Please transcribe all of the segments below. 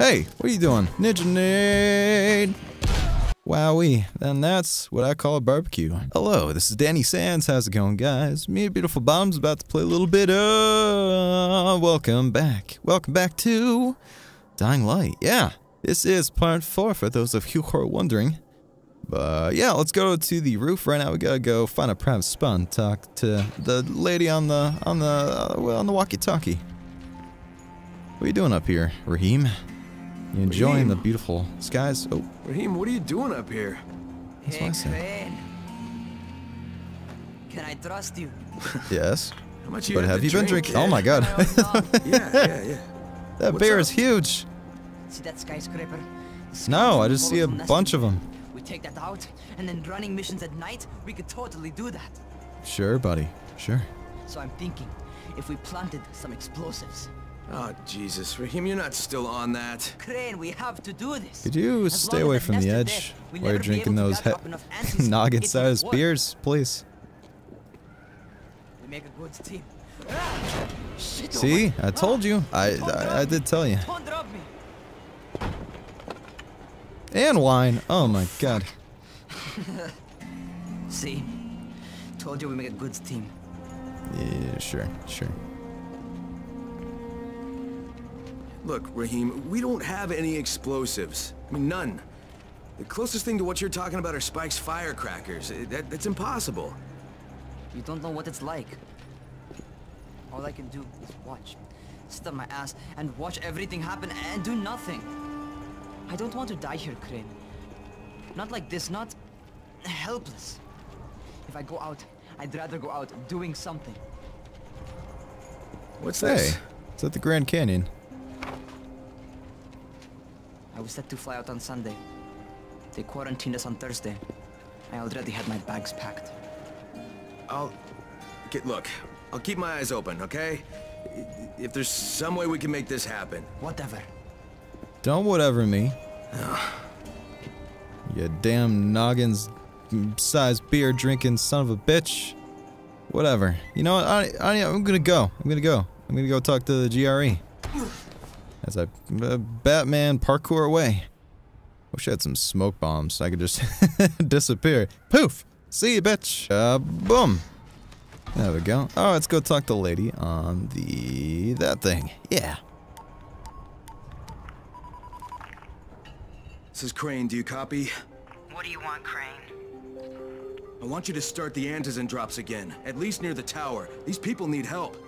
Hey, what are you doing? Ninja Nade! Wowee, and that's what I call a barbecue. Hello, this is DaniSans. How's it going, guys? Me and Beautiful Bottom's about to play a little bit of... Welcome back. Welcome back to... Dying Light. Yeah, this is part 4 for those of you who are wondering. But yeah, let's go to the roof right now. We gotta go find a private spot and talk to the lady on the on the uh, well, on the walkie-talkie. What are you doing up here, Raheem? You enjoying Raheem. the beautiful skies? Oh, Raheem, what are you doing up here? That's what I said. Crane. Can I trust you? yes. How much you But have to you been drink, drinking? Oh my god. Yeah, yeah, yeah. that What's bear up? is huge. See that skyscraper? The No, I just see a follows the nest bunch of them. We take that out, and then running missions at night, we could totally do that. Sure, buddy. Sure. So I'm thinking, if we planted some explosives. Oh, Jesus. Raheem, you're not still on that. Crane, we have to do this. Could you As stay away from the edge there, while you're drinking those gather up enough antis- it nugget-sized beers, please? We make a good team. Ah! Shit, oh See, I told you. I I, I did tell you. me. Don't drop me. And wine. Oh my god. See? Told you we make a good team. Yeah, sure, sure. Look, Raheem, we don't have any explosives. I mean, none. The closest thing to what you're talking about are Spike's firecrackers. Eh, That, that's impossible. You don't know what it's like. All I can do is watch. Sit on my ass and watch everything happen and do nothing. I don't want to die here, Crane. Not like this, not helpless. If I go out, I'd rather go out doing something. What's Hey, this? it's at the Grand Canyon. I was set to fly out on Sunday. They quarantined us on Thursday. I already had my bags packed. I'll... Get, look, I'll keep my eyes open, okay? If there's some way we can make this happen. Whatever. Don't whatever me. you damn noggins sized beer drinking son of a bitch. Whatever. You know what? I, I, I'm gonna go. I'm gonna go. I'm gonna go talk to the GRE. As I uh, Batman parkour away. Wish I had some smoke bombs so I could just disappear. Poof! See you, bitch. Uh, boom. There we go. Oh, let's go talk to the lady on the... that thing. Yeah. This is Crane, do you copy? What do you want, Crane? I want you to start the antizin drops again, at least near the tower. These people need help.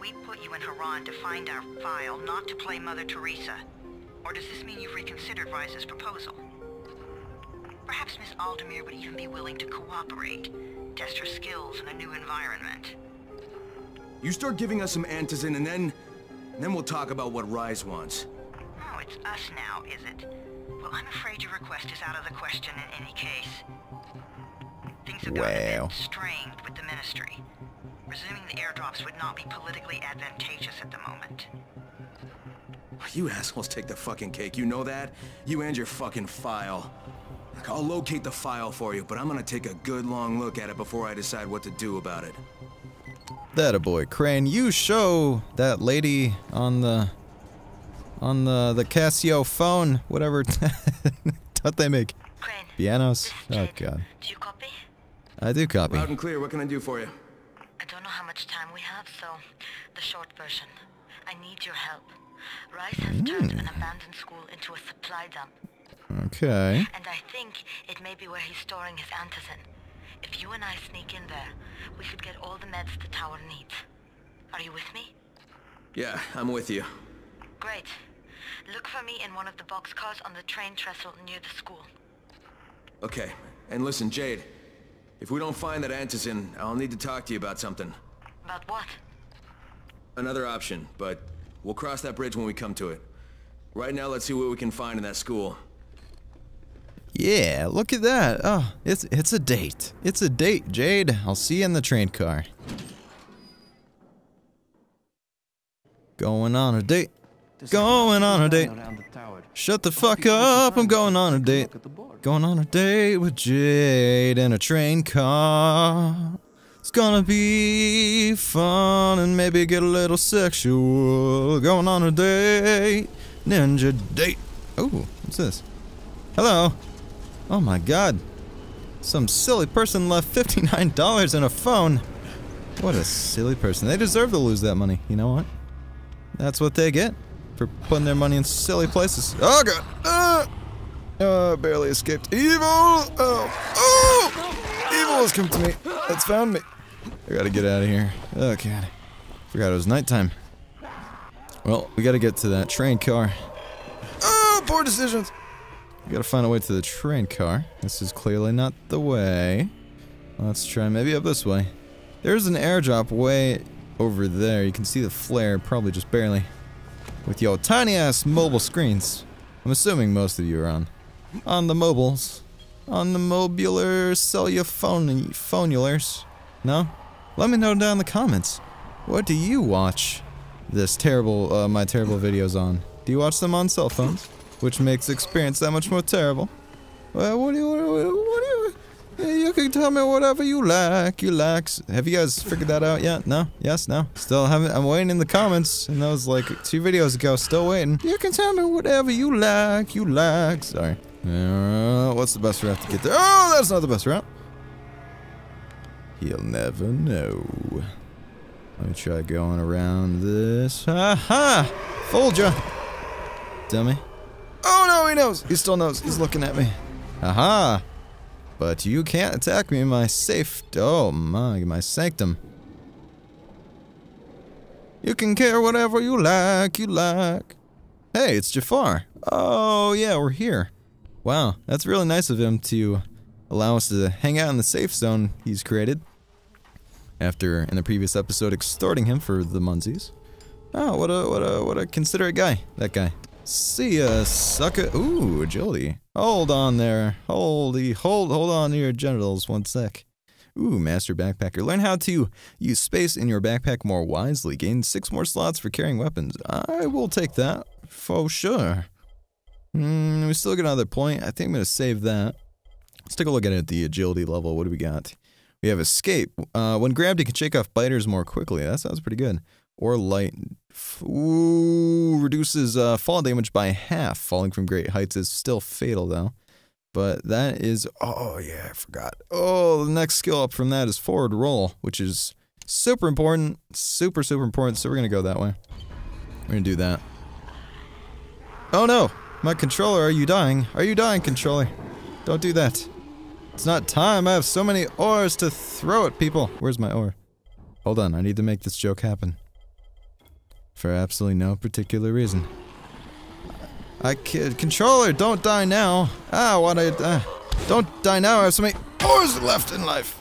We put you in Harran to find our file, not to play Mother Teresa. Or does this mean you've reconsidered Rais's proposal? Perhaps Miss Aldemir would even be willing to cooperate, test her skills in a new environment. You start giving us some antizin and then... then we'll talk about what Rise wants. Oh, it's us now, is it? Well, I'm afraid your request is out of the question in any case. Things have gotten a Well. bit strained with the Ministry. Resuming the airdrops would not be politically advantageous at the moment. You assholes take the fucking cake, you know that? You and your fucking file. Look, I'll locate the file for you, but I'm gonna take a good long look at it before I decide what to do about it. That a boy, Crane. You show that lady on the on the the Casio phone, whatever. what they make? Crane. Pianos. This is Oh god, Do you copy? I do copy. Loud and clear, what can I do for you? I don't know how much time we have, so the short version. I need your help. Rais has turned an hmm. abandoned school into a supply dump, Okay. and I think it may be where he's storing his antizin. If you and I sneak in there, we could get all the meds the tower needs. Are you with me? Yeah, I'm with you. Great. Look for me in one of the boxcars on the train trestle near the school. Okay, and listen, Jade. If we don't find that antizin, I'll need to talk to you about something. About what? Another option, but we'll cross that bridge when we come to it. Right now, let's see what we can find in that school. Yeah, look at that. Oh, it's it's a date. It's a date, Jade. I'll see you in the train car. Going on a date. Going on a date. Shut the fuck up. I'm going on a date. Going on a date with Jade in a train car. It's gonna be fun and maybe get a little sexual. Going on a date. Ninja date. Oh, what's this? Hello. Oh my god. Some silly person left $59 in a phone. What a silly person. They deserve to lose that money. You know what? That's what they get for putting their money in silly places. Oh god. Ah! Oh, barely escaped. Evil! Oh! Oh! Evil has come to me. It's found me. I gotta get out of here. Oh god. Forgot it was nighttime. Well, we gotta get to that train car. Oh, poor decisions. We gotta find a way to the train car. This is clearly not the way. Let's try maybe up this way. There's an airdrop way over there. You can see the flare, probably just barely. With your tiny ass mobile screens. I'm assuming most of you are on. On the mobiles. On the mobular celluphone phonulars. No? Let me know down in the comments. What do you watch this terrible, uh, my terrible videos on? Do you watch them on cell phones? Which makes the experience that much more terrible. Well, what do you, what do you, what do you can tell me whatever you like, you like. Have you guys figured that out yet? No? Yes? No? Still haven't, I'm waiting in the comments, and that was like two videos ago, still waiting. You can tell me whatever you like, you like. Sorry. Uh, what's the best route to get there? Oh, that's not the best route. He'll never know. Let me try going around this. Aha! Fooled ya! Dummy. Oh no, he knows! He still knows. He's looking at me. Aha! But you can't attack me in my safe. Oh my, my sanctum. You can care whatever you like, you like. Hey, it's Jafar. Oh yeah, we're here. Wow, that's really nice of him to allow us to hang out in the safe zone he's created. After, in the previous episode, extorting him for the Munsies. Oh, ah, what a, what a, what a considerate guy, that guy. See ya, sucker. Ooh, agility. Hold on there. Holy, hold, hold on to your genitals one sec. Ooh, Master Backpacker. Learn how to use space in your backpack more wisely. Gain six more slots for carrying weapons. I will take that, for sure. Hmm, we still get another point. I think I'm going to save that. Let's take a look at it at the agility level. What do we got? We have escape. Uh, when grabbed, you can shake off biters more quickly. That sounds pretty good. Or light. Ooh, reduces uh, fall damage by half. Falling from great heights is still fatal, though. But that is... Oh, yeah, I forgot. Oh, the next skill up from that is forward roll, which is super important. Super, super important. So we're going to go that way. We're to do that. Oh, no. My controller, are you dying? Are you dying, controller? Don't do that. It's not time. I have so many ores to throw at people. Where's my ore? Hold on. I need to make this joke happen. For absolutely no particular reason. I kid. Controller, don't die now. Ah, what I. Uh, don't die now. I have so many ores left in life.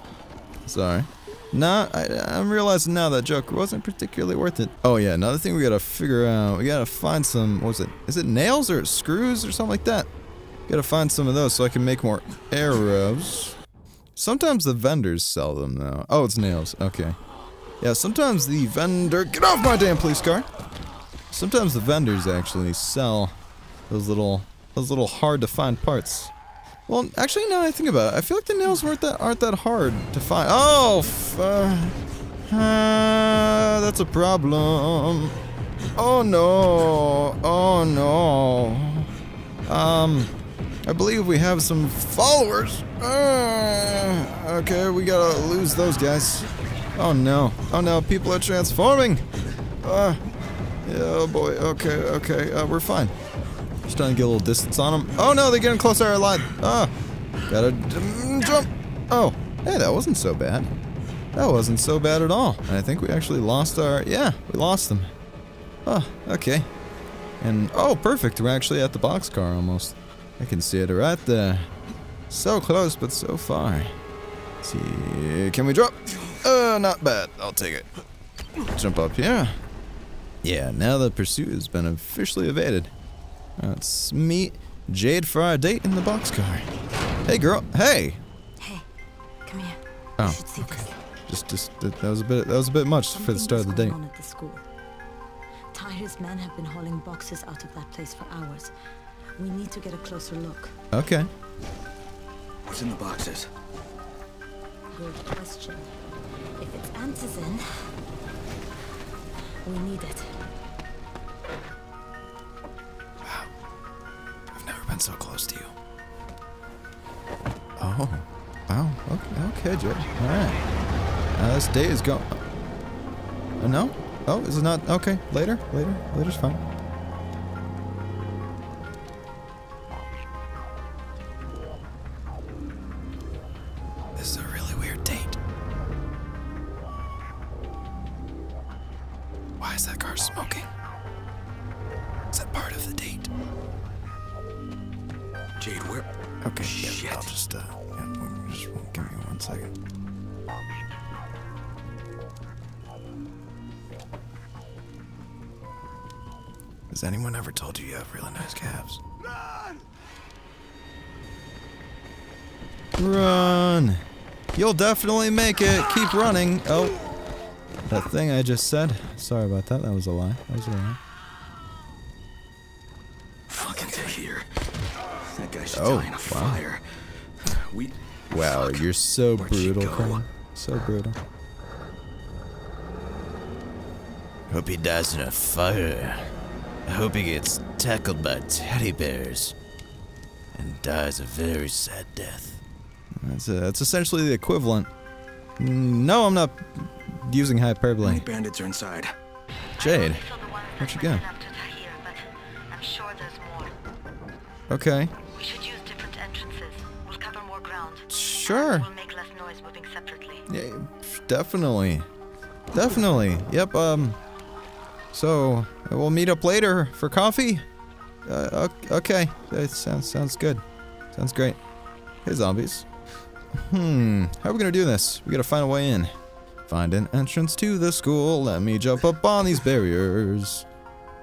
Sorry. Nah, I, I'm realizing now that joke wasn't particularly worth it. Oh yeah, another thing we gotta figure out. We gotta find some. What was it? Is it nails or screws or something like that? Gotta find some of those so I can make more arrows. Sometimes the vendors sell them though. Oh, it's nails. Okay. Yeah, sometimes the vendor- Get off my damn police car! Sometimes the vendors actually sell those little, those little hard to find parts. Well, actually, now I think about it, I feel like the nails weren't that aren't that hard to find. Oh, uh, uh, that's a problem. Oh no! Oh no! Um, I believe we have some followers. Uh, okay, we gotta lose those guys. Oh no! Oh no! People are transforming. Uh, yeah, oh boy. Okay, okay. Uh, we're fine. Just trying to get a little distance on them. Oh no, they're getting closer to our line. Ah, gotta jump. Oh, hey, that wasn't so bad. That wasn't so bad at all. And I think we actually lost our, yeah, we lost them. Oh, okay. And, oh, perfect. We're actually at the boxcar almost. I can see it right there. So close, but so far. Let's see, can we drop? Uh, not bad. I'll take it. Jump up here. Yeah, now the pursuit has been officially evaded. Let's meet Jade for our date in the boxcar. Hey, girl. Hey. Hey, come here. Oh, you should see okay. this. Just, just that was a bit. That was a bit much for the start of the is date. going on at the school. Tahir's men have been hauling boxes out of that place for hours. We need to get a closer look. Okay. What's in the boxes? Good question. If it's antizin, we need it. Wow. I've never been so close to you. Oh. Wow. Okay, okay Jade. Alright. Uh, this day is going... Uh, no? Oh, is it not? Okay, later, later. Later's fine. Run! You'll definitely make it. Keep running. Oh, that thing I just said. Sorry about that. That was a lie. That was a lie. Fucking Tahir. That guy's just Oh, dying of wow. fire. We. Wow, Fuck. you're so Where'd brutal, go? Colin. So brutal. Hope he dies in a fire. I hope he gets tackled by teddy bears and dies a very sad death. That's, uh, that's essentially the equivalent. No, I'm not using hyperbole. many bandits are inside? Jade, So the ones where'd you go? went up to Tahir, sure. Okay, We should use different entrances. We'll cover more ground. sure. We'll make less noise moving separately. Yeah, definitely. Definitely. Yep, um. So, we'll meet up later for coffee? Uh, okay. That sounds, sounds good. Sounds great. Hey, zombies. Hmm, how are we gonna do this? We gotta find a way in. Find an entrance to the school. Let me jump up on these barriers.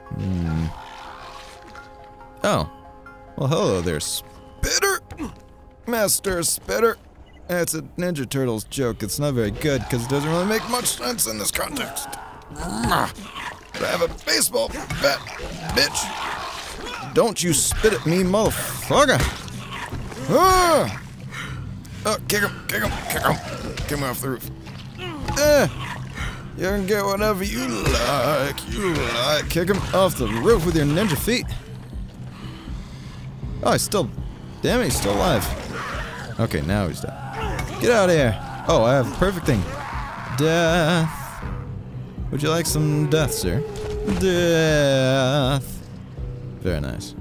Hmm. Oh. Well, hello there, Spitter! Master Spitter! It's a Ninja Turtles joke. It's not very good because it doesn't really make much sense in this context. But I have a baseball bat, bitch. Don't you spit at me, motherfucker. Ah! Oh, kick him, kick him, kick him. Kick him off the roof. Eh, you can get whatever you like. You like. Kick him off the roof with your ninja feet. Oh, he's still. Damn it, he's still alive. Okay, now he's dead. Get out of here. Oh, I have a perfect thing. Death. Would you like some death, sir? Death. Very nice.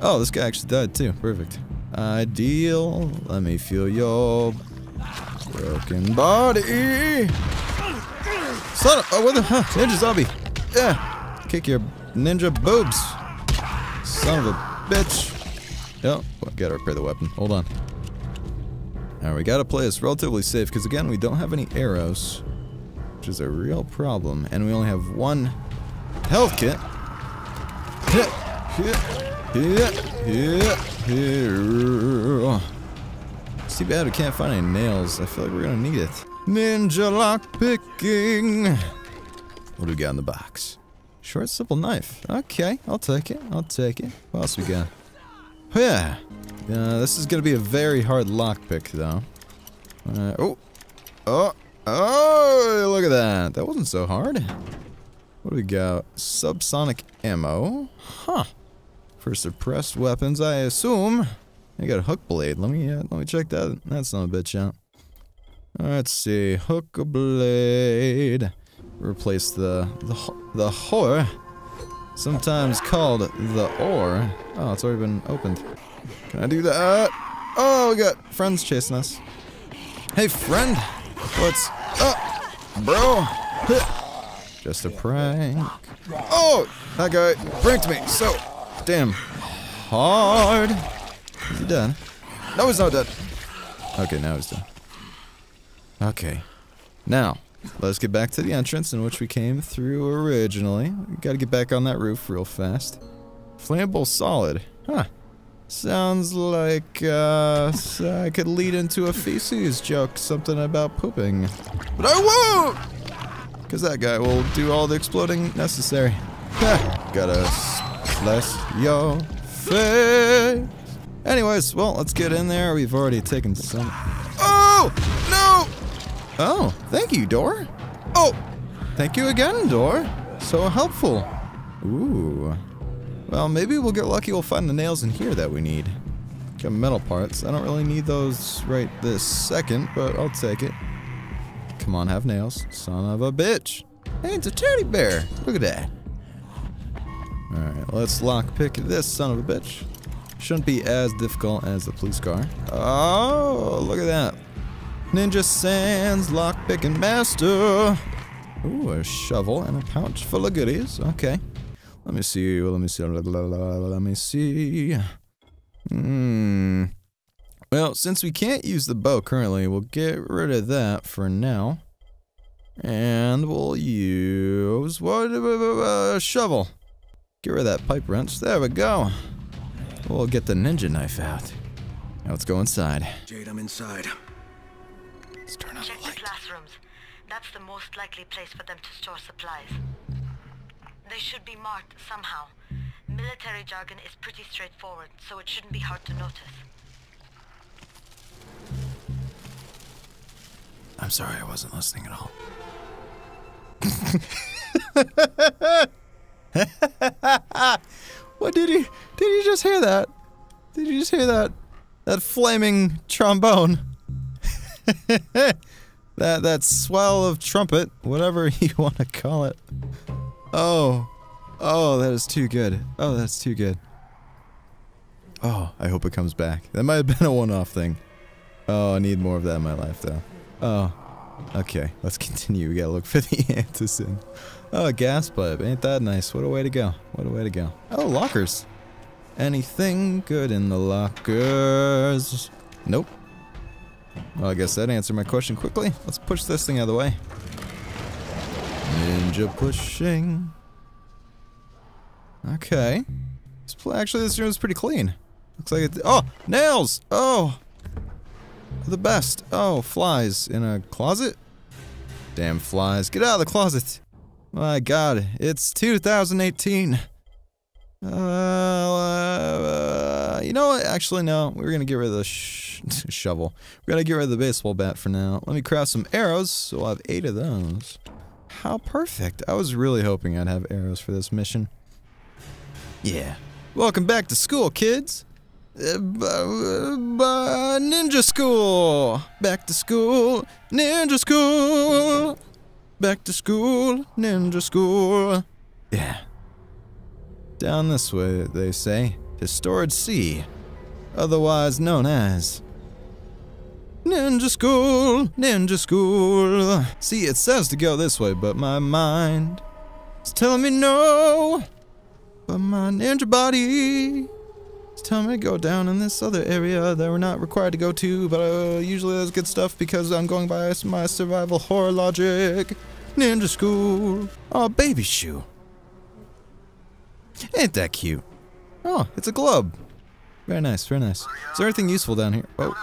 Oh, this guy actually died too. Perfect. Ideal. Let me feel your broken body. Son of, oh, what the, huh, ninja zombie. Yeah. Kick your ninja boobs. Son of a bitch. Yep, well, gotta repair the weapon. Hold on. Alright, we gotta play this relatively safe, because again, we don't have any arrows. Which is a real problem. And we only have one health kit. Hit. It's too bad we can't find any nails. I feel like we're gonna need it. Ninja lock picking. What do we got in the box? Short, simple knife. Okay, I'll take it. I'll take it. What else we got? Oh, Yeah. Uh, this is gonna be a very hard lockpick, though. Uh, oh. Oh. Oh, look at that. That wasn't so hard. What do we got? Subsonic ammo. Huh. For suppressed weapons, I assume. I got a hook blade. Let me, uh, let me check that. That's not a bitch out. Let's see. Hook blade. Replace the, the, the whore. Sometimes called the ore. Oh, it's already been opened. Can I do that? Oh, we got friends chasing us. Hey, friend. What's up, bro? Just a prank. Oh, that guy pranked me so damn hard. Is he dead? No, he's not dead. Okay, now he's dead. Okay. Now, let's get back to the entrance in which we came through originally. We gotta get back on that roof real fast. Flammable solid. Huh. Sounds like, uh, I could lead into a feces joke, something about pooping. But I won't! Because that guy will do all the exploding necessary. Ha! Gotta bless your face. Anyways, well, let's get in there. We've already taken some. Oh! No! Oh, thank you, Door. Oh! Thank you again, Door. So helpful. Ooh. Well, maybe we'll get lucky. We'll find the nails in here that we need. Got metal parts. I don't really need those right this second, but I'll take it. Come on, have nails. Son of a bitch. Hey, it's a teddy bear. Look at that. Alright, let's lockpick this son of a bitch. Shouldn't be as difficult as the police car. Oh, look at that. Ninja Sans lockpicking master. Ooh, a shovel and a pouch full of goodies. Okay. Let me see. Let me see. Let me see. Hmm. Well, since we can't use the bow currently, we'll get rid of that for now. And we'll use what a shovel. Get rid of that pipe wrench. There we go. We'll get the ninja knife out. Now let's go inside. Jade, I'm inside. Let's turn on Check the the classrooms. That's the most likely place for them to store supplies. They should be marked somehow. Military jargon is pretty straightforward, so it shouldn't be hard to notice. I'm sorry, I wasn't listening at all. what did you did you just hear that? Did you just hear that? That flaming trombone. that that swell of trumpet, whatever you want to call it. Oh. Oh, that is too good. Oh, that's too good. Oh, I hope it comes back. That might have been a one-off thing. Oh, I need more of that in my life, though. Oh, okay. Let's continue. We gotta look for the antizin. Oh, a gas pipe. Ain't that nice? What a way to go. What a way to go. Oh, lockers. Anything good in the lockers? Nope. Well, I guess that answered my question quickly. Let's push this thing out of the way. Ninja pushing. Okay. Actually, this room is pretty clean. Looks like it. Oh, nails! Oh! The best. Oh, flies in a closet? Damn flies. Get out of the closet. My god, it's 2018. Uh, uh, you know what? Actually, no. We're gonna get rid of the sh shovel. We're gonna get rid of the baseball bat for now. Let me craft some arrows, so we'll have eight of those. How perfect. I was really hoping I'd have arrows for this mission. Yeah. Welcome back to school, kids. Uh, ninja school. Back to school. Ninja school. Back to school. Ninja school. Yeah. Down this way, they say, to Storage C, otherwise known as Ninja School, Ninja School. See, it says to go this way, but my mind is telling me no. But my ninja body is telling me to go down in this other area that we're not required to go to, but uh, usually that's good stuff because I'm going by my survival horror logic. Ninja School. Oh, baby shoe. Ain't that cute? Oh, it's a globe. Very nice, very nice. Is there anything useful down here? Oh,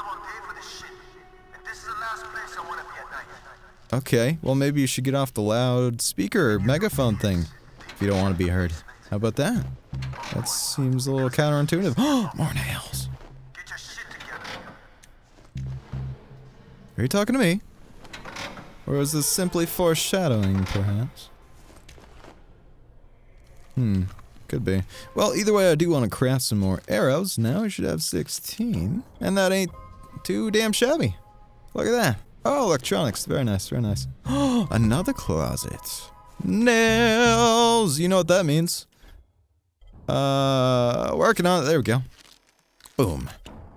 okay. Well, maybe you should get off the loudspeaker megaphone thing if you don't want to be heard. How about that? That seems a little counterintuitive. Oh, more nails. Are you talking to me? Or is this simply foreshadowing, perhaps? Hmm, could be. Well, either way, I do want to craft some more arrows. Now we should have 16. And that ain't too damn shabby. Look at that. Oh, electronics. Very nice, very nice. Oh, another closet. Nails! You know what that means. Uh, working on it. There we go. Boom.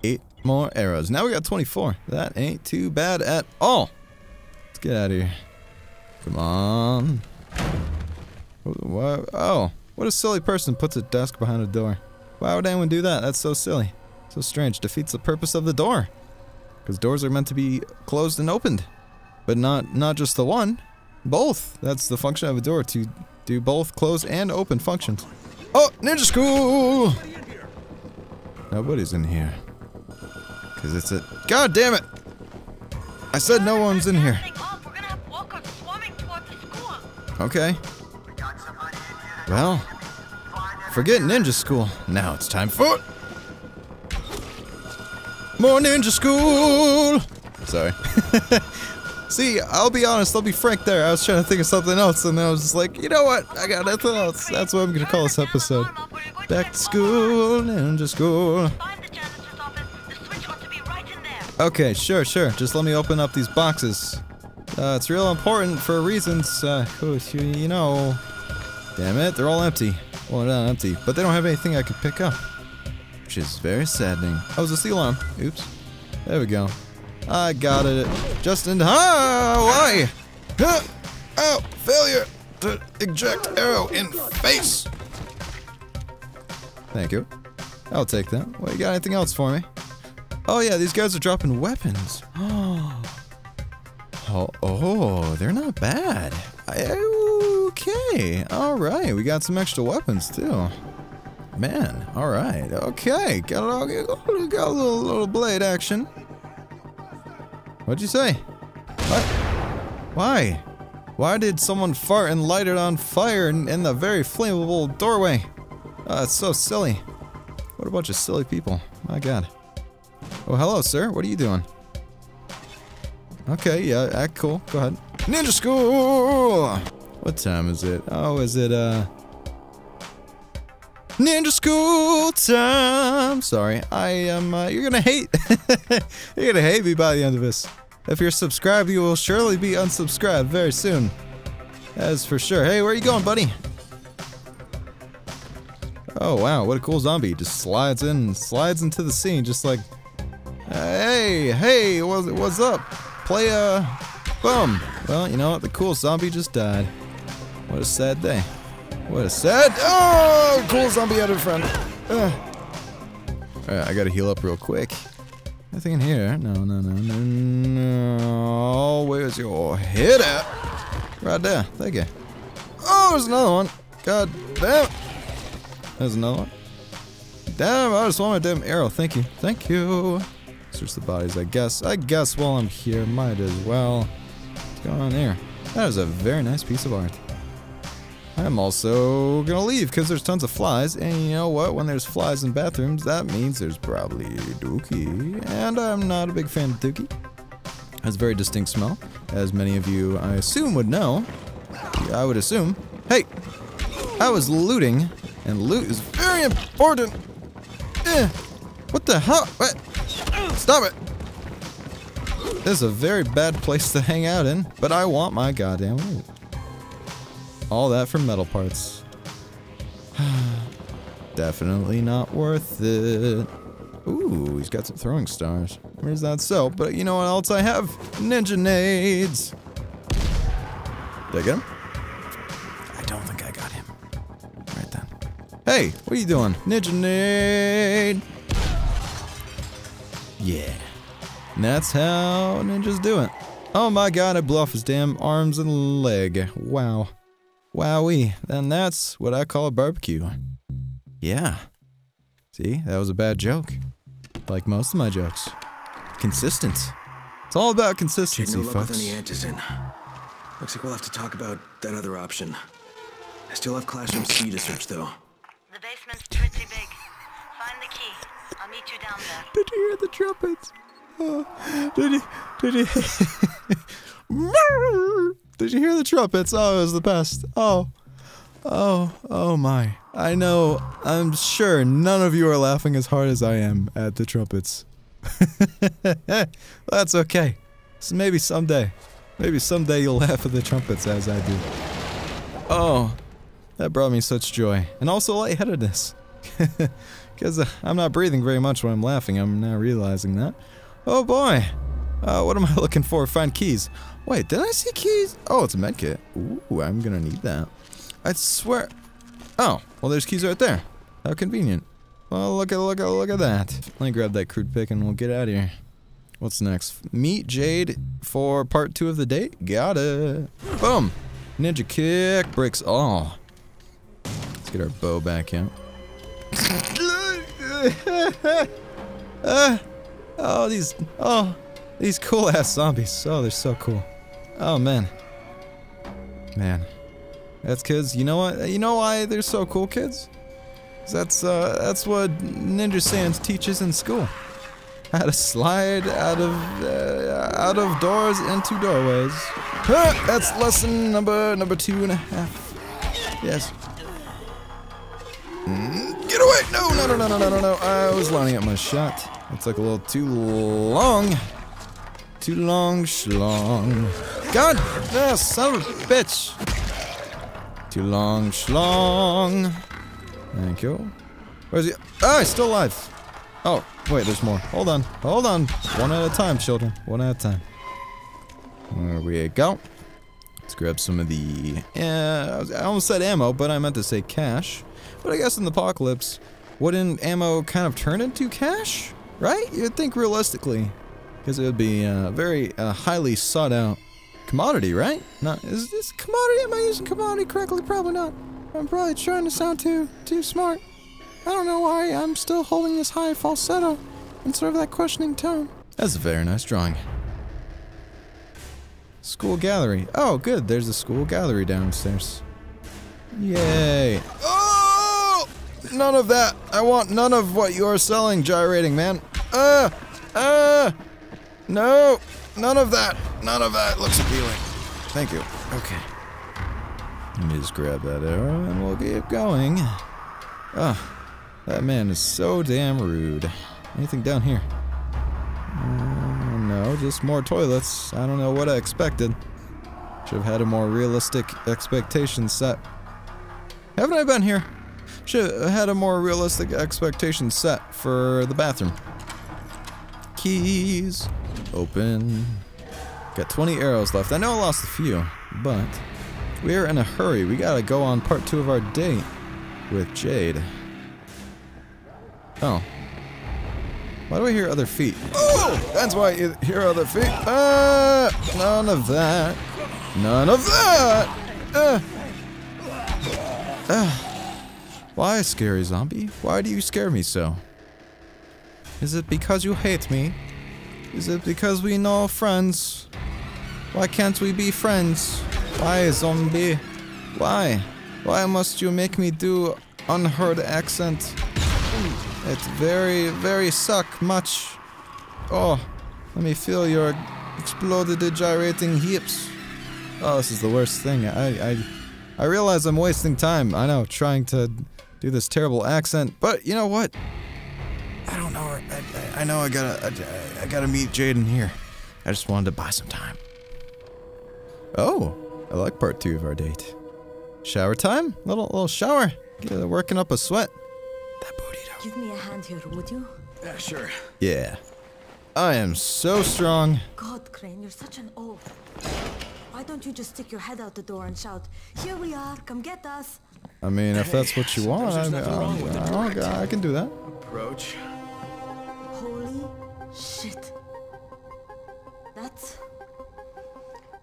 Eight more arrows. Now we got 24. That ain't too bad at all. Let's get out of here. Come on. What? Oh, what a silly person puts a desk behind a door. Why would anyone do that? That's so silly. So strange. Defeats the purpose of the door. Because doors are meant to be closed and opened. But not not just the one. Both. That's the function of a door, to do both close and open functions. Oh, ninja school! Nobody's in here. Because it's a... God damn it! I said no one's in here. Okay. Well, forget ninja school. Now it's time for more ninja school. Sorry. See, I'll be honest. I'll be frank. There, I was trying to think of something else, and then I was just like, you know what? I got nothing else. That's what I'm gonna call this episode. Back to school, ninja school. Okay, sure, sure. Just let me open up these boxes. Uh, it's real important for reasons, uh, you, you know. Damn it, they're all empty. Well, they're not empty, but they don't have anything I could pick up. Which is very saddening. Oh, it's a steel arm. Oops. There we go. I got it just in time. Why? Huh. Oh, failure to eject arrow in face. Thank you. I'll take that. Well, you got anything else for me? Oh yeah, these guys are dropping weapons. Oh, oh, they're not bad. Okay, all right, we got some extra weapons too. Man, all right, okay, got a, little- got a little, little blade action. What'd you say? What? Why? Why did someone fart and light it on fire in, in the very flammable doorway? Oh, it's so silly. What a bunch of silly people. My god. Oh, hello, sir. What are you doing? Okay, yeah, act cool. Go ahead. Ninja school! What time is it? Oh, is it, uh... Ninja school time! Sorry, I am, uh, you're gonna hate... you're gonna hate me by the end of this. If you're subscribed, you will surely be unsubscribed very soon. That is for sure. Hey, where are you going, buddy? Oh, wow, what a cool zombie. Just slides in, slides into the scene, just like... Hey, hey, what's, what's up? Play, uh... Boom. Well, you know what? The cool zombie just died. What a sad day. What a sad... Oh! Cool zombie out in front. Ugh. Alright, I gotta heal up real quick. Nothing in here. No, no, no, no, no. Where's your head at? Right there. Thank you. Oh, there's another one. God damn. There's another one. Damn, I just want my damn arrow. Thank you. Thank you. Search the bodies, I guess. I guess while I'm here, might as well. What's going on there? That is a very nice piece of art. I'm also gonna leave because there's tons of flies, and you know what? When there's flies in bathrooms, that means there's probably dookie, and I'm not a big fan of dookie. Has a very distinct smell, as many of you, I assume, would know. I would assume. Hey, I was looting, and loot is very important. Eh, what the hell? What? Stop it! This is a very bad place to hang out in, but I want my goddamn loot. All that for metal parts. Definitely not worth it. Ooh, he's got some throwing stars. Where's that so? But you know what else I have? Ninja nades. Did I get him? I don't think I got him. Right then. Hey, what are you doing? Ninja nade. Yeah. And that's how ninjas do it. Oh my god, I blew off his damn arms and leg. Wow. Wowie. Then that's what I call a barbecue. Yeah. See, that was a bad joke. Like most of my jokes. Consistent. It's all about Shit, consistency, no luck folks. with any answers. Looks like we'll have to talk about that other option. I still have Classroom C to search, though. The basement's pretty big. Meet you down there. Did you hear the trumpets? Oh, did you? Did you? did you hear the trumpets? Oh, it was the best. Oh, oh, oh my! I know. I'm sure none of you are laughing as hard as I am at the trumpets. That's okay. So maybe someday, maybe someday you'll laugh at the trumpets as I do. Oh, that brought me such joy, and also lightheadedness. Because uh, I'm not breathing very much when I'm laughing, I'm now realizing that. Oh boy! Uh, what am I looking for? Find keys. Wait, did I see keys? Oh, it's a medkit. Ooh, I'm gonna need that. I swear. Oh, well, there's keys right there. How convenient. Well, look at look at look at that. Let me grab that crude pick and we'll get out of here. What's next? Meet Jade for part two of the date. Got it. Boom. Ninja kick breaks all. Let's get our bow back out. uh, oh, these, oh, these cool ass zombies. Oh, they're so cool. Oh man, man, that's kids. You know what? You know why they're so cool, kids? That's uh, that's what Ninja Sans teaches in school. How to slide out of uh, out of doors into doorways. Huh, that's lesson number number two and a half. Yes. Mm, Get no, no, no, no, no, no, no, no. I was lining up my shot. It took a little too long. Too long, schlong. God, oh, son of a bitch. Too long, schlong. Thank you. Where's he? Ah, he's still alive. Oh, wait, there's more. Hold on, hold on. One at a time, children. One at a time. There we go. Let's grab some of the... Uh, I almost said ammo, but I meant to say cash. But I guess in the apocalypse, wouldn't ammo kind of turn into cash? Right? You'd think realistically, because it would be a very uh, highly sought out commodity, right? Not is this commodity? Am I using commodity correctly? Probably not. I'm probably trying to sound too too smart. I don't know why I'm still holding this high falsetto instead of that questioning tone. That's a very nice drawing. School gallery. Oh, good. There's a school gallery downstairs. Yay. Oh! None of that. I want none of what you're selling, gyrating man. Uh, uh, no, none of that. None of that looks appealing. Thank you. Okay. Let me just grab that arrow and we'll keep going. Oh, that man is so damn rude. Anything down here? Uh, no, just more toilets. I don't know what I expected. Should have had a more realistic expectation set. Haven't I been here? Should had a more realistic expectation set for the bathroom. Keys. Open. Got 20 arrows left. I know I lost a few, but we're in a hurry. We gotta go on part two of our date with Jade. Oh. Why do I hear other feet? Oh! That's why you hear other feet. Ah! None of that. None of that! Ah! Ah. Why, scary zombie? Why do you scare me so? Is it because you hate me? Is it because we know friends? Why can't we be friends? Why, zombie? Why? Why must you make me do unheard accent? It very, very suck much. Oh, let me feel your exploded gyrating hips. Oh, this is the worst thing. I, I, I realize I'm wasting time. I know, trying to do this terrible accent, but you know what? I don't know. I, I, I know I gotta, I, I gotta meet Jaden here. I just wanted to buy some time. Oh, I like part two of our date. Shower time? Little, little shower. Get working up a sweat. That booty though. Give me a hand here, would you? Yeah, sure. Yeah. I am so strong. God, Crane, you're such an oaf. Why don't you just stick your head out the door and shout, Here we are, come get us? I mean, if that's what you want, I, there's nothing wrong with I. I, I can do that. Approach. Holy shit. That's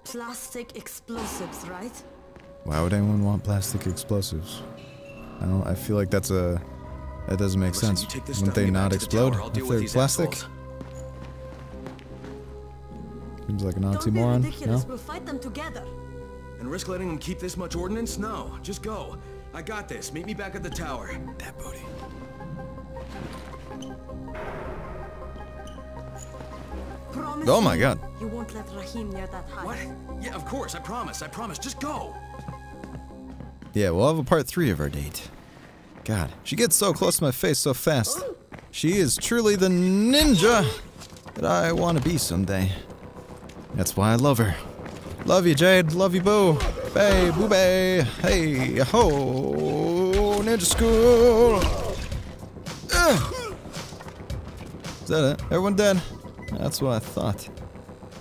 plastic explosives, right? Why would anyone want plastic explosives? I don't. I feel like that's a. That doesn't make Listen, sense. you take this Wouldn't stuff they not back to the explode tower. If they're plastic? assholes. Seems like an Don't be oxymoron. ridiculous, No. we'll fight them together. And risk letting them keep this much ordnance? No, just go. I got this. Meet me back at the tower. That booty. Promise Oh my God. You won't let Rahim near that high. What? Yeah, of course. I promise. I promise. Just go. Yeah, we'll have a part three of our date. God, she gets so close to my face so fast. She is truly the ninja that I want to be someday. That's why I love her. Love you, Jade. Love you, Boo. Bay, Boo Bay. Hey, ho. Ninja School. Ugh. Is that it? Everyone dead? That's what I thought.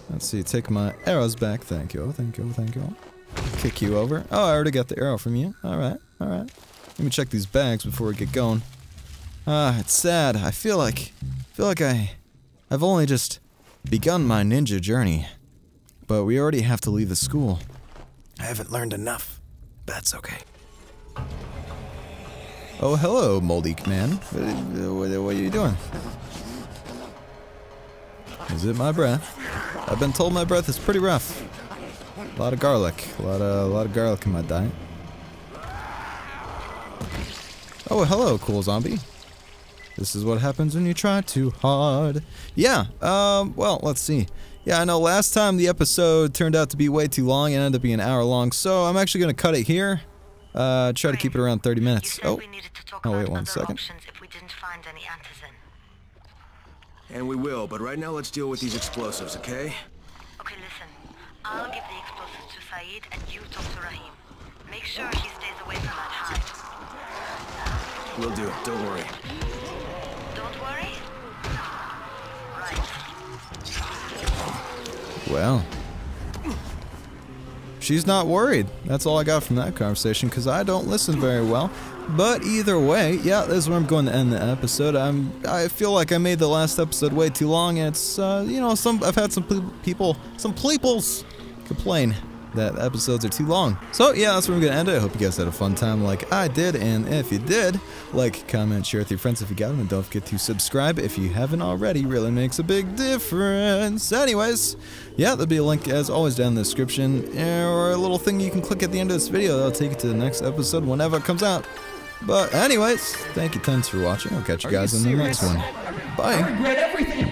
Let's see, take my arrows back. Thank you, thank you, thank you. Kick you over. Oh, I already got the arrow from you. Alright, alright. Let me check these bags before we get going. Ah, it's sad. I feel like I feel like I I've only just begun my ninja journey. But we already have to leave the school. I haven't learned enough. That's okay. Oh, hello, moldy man. What, what, what are you doing? Is it my breath? I've been told my breath is pretty rough. A lot of garlic. A lot of a lot of garlic in my diet. Oh, hello, cool zombie. This is what happens when you try too hard. Yeah, um, well, let's see. Yeah, I know last time the episode turned out to be way too long. It ended up being an hour long, so I'm actually going to cut it here. Uh, try to keep it around 30 minutes. Oh, we needed oh, wait one other second. options if we didn't find any antizin. And we will, but right now let's deal with these explosives, okay? Okay, listen. I'll give the explosives to Saeed and you talk to Rahim. Make sure he stays away from that hive. We'll do. Don't worry. Well. She's not worried. That's all I got from that conversation because I don't listen very well. But either way, yeah, this is where I'm going to end the episode. I'm I feel like I made the last episode way too long. And it's uh, you know some I've had some people some peoples complain that episodes are too long. So yeah, that's where I'm gonna end it. I hope you guys had a fun time like I did, and if you did, like, comment, share with your friends if you got them, and don't forget to subscribe if you haven't already. Really makes a big difference. Anyways, yeah, there'll be a link as always down in the description, or a little thing you can click at the end of this video that'll take you to the next episode whenever it comes out. But anyways, thank you tons for watching. I'll catch you guys in the next one. Bye. regret everything.